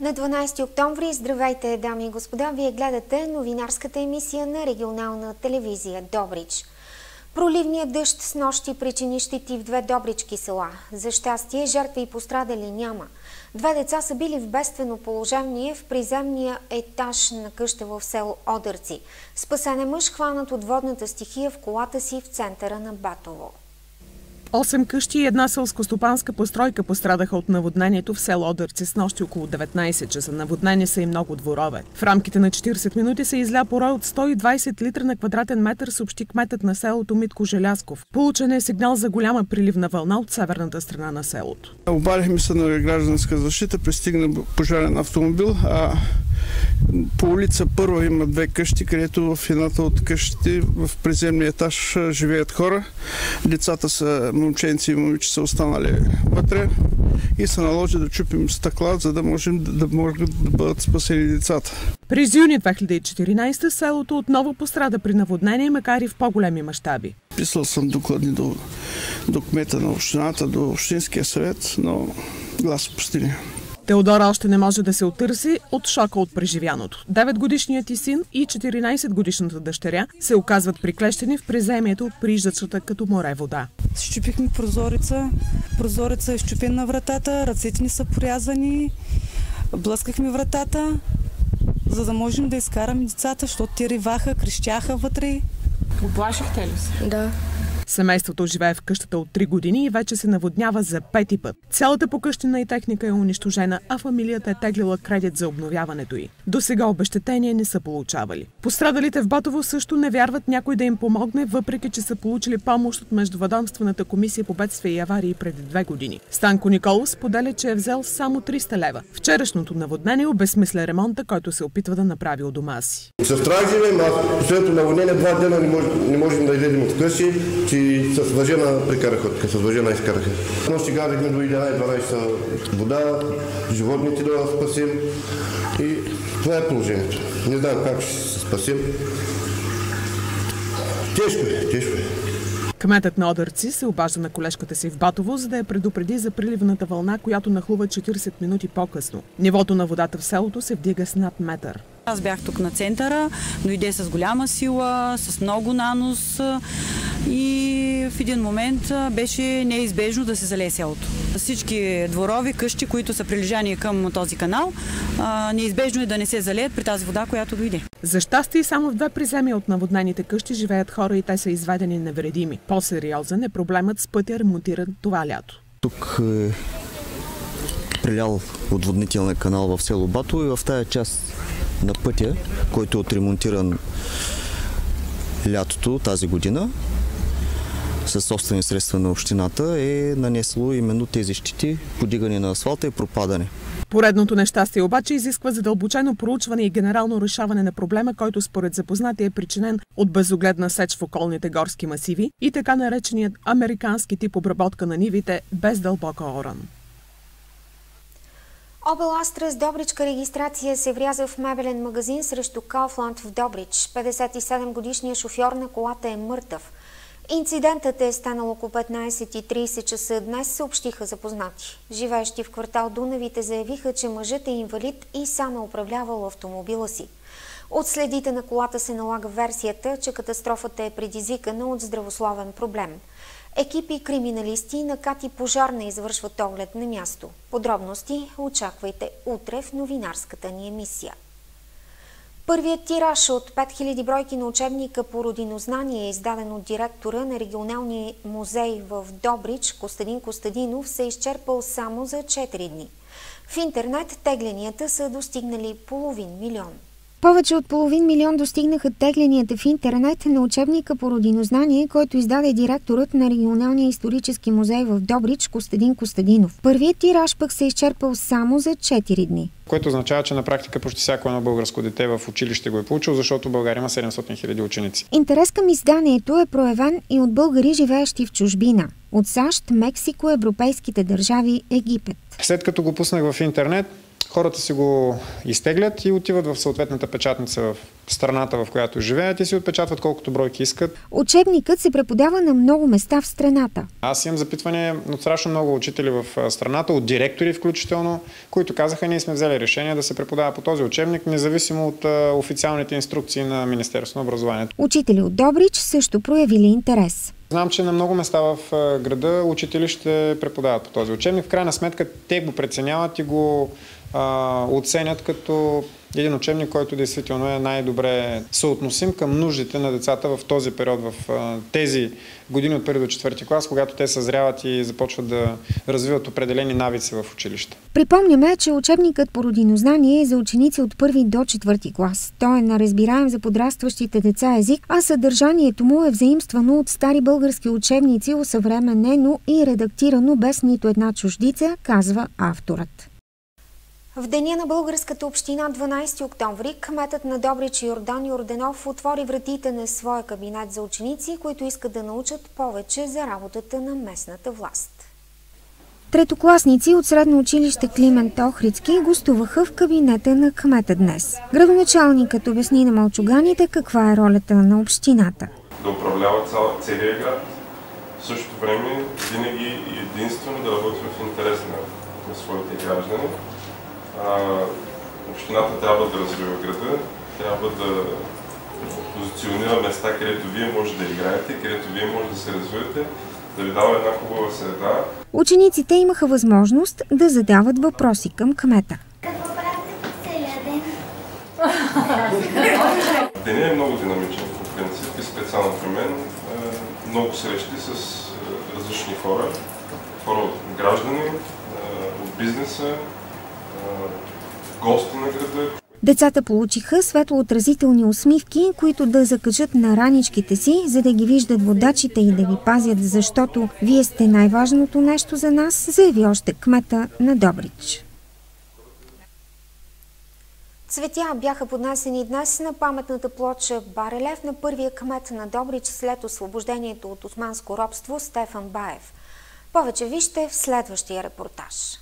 На 12 октомври, здравейте, дами и господа, вие гледате новинарската емисия на регионална телевизия Добрич. Проливният дъжд с нощи причини щети в две добрички села. За щастие, жертви и пострадали няма. Две деца са били в бедствено положение в приземния етаж на къща в село Одърци. Спасен е мъж, хванат от водната стихия в колата си в центъра на Батово. Осем къщи и една селскостопанска постройка пострадаха от наводнението в село Одърци с нощи около 19 часа. Наводнени са и много дворове. В рамките на 40 минути се изля порой от 120 литра на квадратен метър, съобщи кметът на селото Митко Желясков. Получен е сигнал за голяма приливна вълна от северната страна на селото. Обадихме се на гражданска защита, пристигна пожарен автомобил, а по улица първа има две къщи, където в едната от къщите в приземния етаж живеят хора. Децата са момченци и момиче са останали вътре и се наложи да чупим стъкла, за да можем да, да могат да бъдат спасени децата. През юни 2014 селото отново пострада при наводнение, макар и в по-големи мащаби. Писал съм докладни до, до кмета на общината, до Общинския съвет, но глас пустиня. Теодора още не може да се отърси от шока от преживяното. 9-годишният ти син и 14-годишната дъщеря се оказват приклещени в приземието, приждачата като море вода. Щупихме прозореца, прозореца е щупен на вратата, ръцете ни са порязани, блъскахме вратата, за да можем да изкараме децата, защото те риваха, крещяха вътре. Оплашихте ли се? Да. Семейството живее в къщата от 3 години и вече се наводнява за пети път. Цялата покъщина и техника е унищожена, а фамилията е теглила кредит за обновяването й. До сега обещетения не са получавали. Пострадалите в Батово също не вярват някой да им помогне, въпреки че са получили помощ от Междуведомствената комисия по бедствия и аварии преди две години. Станко Николов споделя, че е взел само 300 лева. Вчерашното наводнение обезмисля ремонта, който се опитва да направи у дома си. С страх живеем, аз последното наводнение два дена не можем, не можем да излезем от къщи, че и с въжена прекараха, с въжена изкараха. Нощи газихме до 11-12 часа вода, животните да спасим и това е положението. Не знам как ще се спасим. Тежко е, тежко е. Кметът на Одърци се обажда на колежката си в Батово, за да я предупреди за приливната вълна, която нахлува 40 минути по-късно. Нивото на водата в селото се вдига с над метър. Аз бях тук на центъра, дойде с голяма сила, с много нанос и в един момент беше неизбежно да се залее селото. Всички дворови къщи, които са прилежани към този канал, неизбежно е да не се залеят при тази вода, която дойде. За щастие само в две приземия от наводнените къщи живеят хора и те са изведени невредими. По-сериозен е проблемът с пътя ремонтиран това лято. Тук е прилял отводнителния канал в село Бато и в тая част на пътя, който е отремонтиран лятото тази година, със собствени средства на общината е нанесло именно тези щити, подигане на асфалта и пропадане. Поредното нещастие обаче изисква задълбочено проучване и генерално решаване на проблема, който според запознати е причинен от безогледна сеч в околните горски масиви и така нареченият американски тип обработка на нивите без дълбока оран. Обел Астра с Добричка регистрация се вряза в мебелен магазин срещу Кауфланд в Добрич. 57 годишният шофьор на колата е мъртъв. Инцидентът е станал около 15.30 часа днес, съобщиха запознати. Живеещи в квартал Дунавите заявиха, че мъжът е инвалид и сам е управлявал автомобила си. От следите на колата се налага версията, че катастрофата е предизвикана от здравословен проблем. Екипи криминалисти на Кати Пожарна извършват оглед на място. Подробности очаквайте утре в новинарската ни емисия. Първият тираж от 5000 бройки на учебника по родинознание, издаден от директора на регионалния музей в Добрич, Костадин Костадинов, се е изчерпал само за 4 дни. В интернет тегленията са достигнали половин милион. Повече от половин милион достигнаха тегленията в интернет на учебника по родинознание, който издаде директорът на регионалния исторически музей в Добрич Костадин Костадинов. Първият тираж пък се е изчерпал само за 4 дни. Което означава, че на практика почти всяко едно българско дете в училище го е получил, защото България има 700 хиляди ученици. Интерес към изданието е проявен и от българи, живеещи в чужбина. От САЩ, Мексико, европейските държави, Египет. След като го пуснах в интернет, хората си го изтеглят и отиват в съответната печатница в страната, в която живеят и си отпечатват колкото бройки искат. Учебникът се преподава на много места в страната. Аз имам запитване от страшно много учители в страната, от директори включително, които казаха, ние сме взели решение да се преподава по този учебник, независимо от официалните инструкции на Министерството на образованието. Учители от Добрич също проявили интерес. Знам, че на много места в града учители ще преподават по този учебник. В крайна сметка те го преценяват и го а, оценят като един учебник, който действително е най-добре съотносим към нуждите на децата в този период, в тези години от първи до четвърти клас, когато те съзряват и започват да развиват определени навици в училище. Припомняме, че учебникът по родинознание е за ученици от първи до четвърти клас. Той е неразбираем за подрастващите деца език, а съдържанието му е взаимствано от стари български учебници, усъвременено и редактирано без нито една чуждица, казва авторът. В деня на българската община 12 октомври кметът на Добрич Йордан Йорданов отвори вратите на своя кабинет за ученици, които искат да научат повече за работата на местната власт. Третокласници от средно училище Климент Охридски гостуваха в кабинета на кмета днес. Градоначалникът обясни на мълчуганите каква е ролята на общината. Да управлява целия град. В същото време винаги единствено да работи в интерес на, на своите граждани общината трябва да развива града, трябва да позиционира места, където вие може да играете, където вие може да се развивате, да ви дава една хубава среда. Учениците имаха възможност да задават въпроси към кмета. Какво правите по целия ден? Денят е много динамичен, по принцип, и специално при мен. Много срещи с различни хора, хора от граждани, от бизнеса, гости на града. Децата получиха светлоотразителни усмивки, които да закачат на раничките си, за да ги виждат водачите и да ги пазят, защото вие сте най-важното нещо за нас, заяви още кмета на Добрич. Цветя бяха поднесени днес на паметната плоча Барелев на първия кмет на Добрич след освобождението от османско робство Стефан Баев. Повече вижте в следващия репортаж.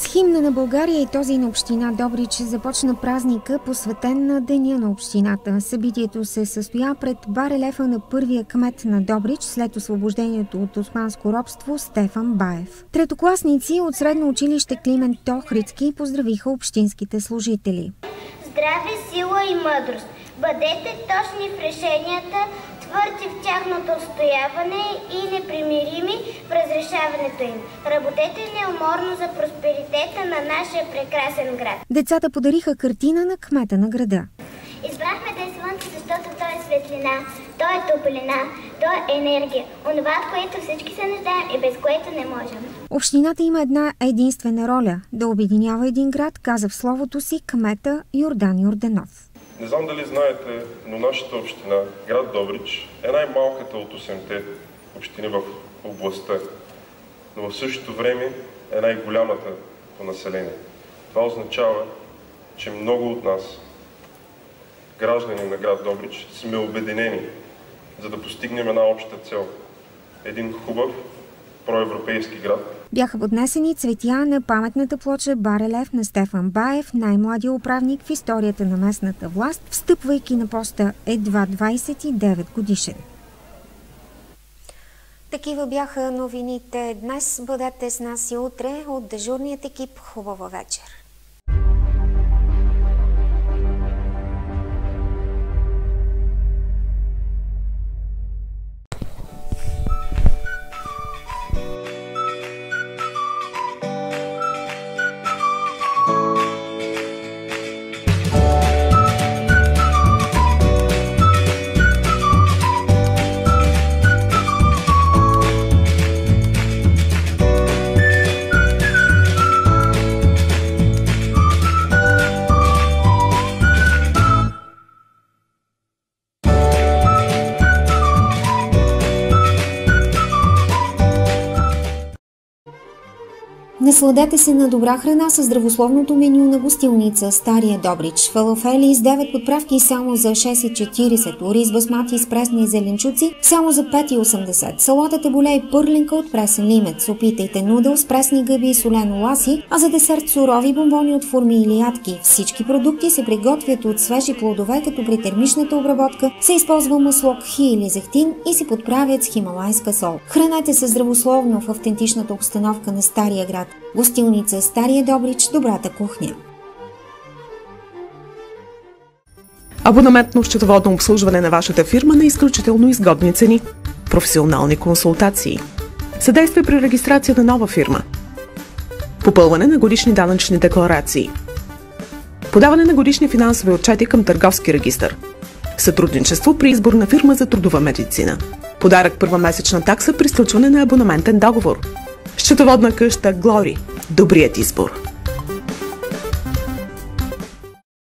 С химна на България и този на община Добрич започна празника, посветен на Деня на общината. Събитието се състоя пред барелефа на първия кмет на Добрич след освобождението от османско робство Стефан Баев. Третокласници от средно училище Климент Тохрицки поздравиха общинските служители. Здраве, сила и мъдрост! Бъдете точни в решенията, твърди в тяхното отстояване и непримирими в разрешаването им. Работете неуморно за просперитета на нашия прекрасен град. Децата подариха картина на кмета на града. Избрахме да е слънце, защото то е светлина, то е топлина, то е енергия. Онова, от което всички се нуждаем и без което не можем. Общината има една единствена роля – да обединява един град, каза в словото си кмета Йордан Йорданов. Не знам дали знаете, но нашата община, град Добрич, е най-малката от 8-те общини в областта, но в същото време е най-голямата по население. Това означава, че много от нас, граждани на град Добрич, сме обединени, за да постигнем една обща цел. Един хубав, проевропейски град, бяха поднесени цветя на паметната плоча Барелев на Стефан Баев, най-младия управник в историята на местната власт, встъпвайки на поста едва 29 годишен. Такива бяха новините днес. Бъдете с нас и утре от дежурният екип. Хубава вечер! Насладете се на добра храна с здравословното меню на гостилница Стария Добрич. Фалафели с 9 подправки само за 6,40, ориз басмати с пресни зеленчуци само за 5,80. Салатата боле и пърленка от пресен лимец. Опитайте нудъл с пресни гъби и солено ласи, а за десерт сурови бомбони от форми или ядки. Всички продукти се приготвят от свежи плодове, като при термичната обработка се използва масло хи или зехтин и се подправят с хималайска сол. Хранете се здравословно в автентичната обстановка на Стария град. Гостилница Стария Добрич, добрата кухня. Абонаментно счетоводно обслужване на вашата фирма на изключително изгодни цени. Професионални консултации. Съдействие при регистрация на нова фирма. Попълване на годишни данъчни декларации. Подаване на годишни финансови отчети към търговски регистр. Сътрудничество при избор на фирма за трудова медицина. Подарък първа месечна такса при сключване на абонаментен договор. Счетоводна къща Глори. Добрият избор.